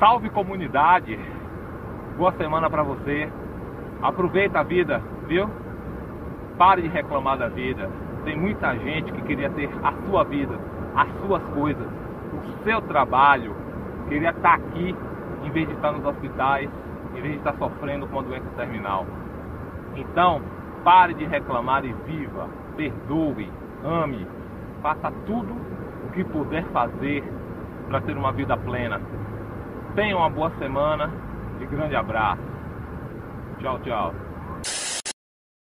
Salve comunidade! Boa semana para você. Aproveita a vida, viu? Pare de reclamar da vida. Tem muita gente que queria ter a sua vida, as suas coisas, o seu trabalho. Queria estar aqui em vez de estar nos hospitais, em vez de estar sofrendo com uma doença terminal. Então, pare de reclamar e viva. Perdoe, ame, faça tudo o que puder fazer para ter uma vida plena. Tenha uma boa semana e grande abraço. Tchau, tchau.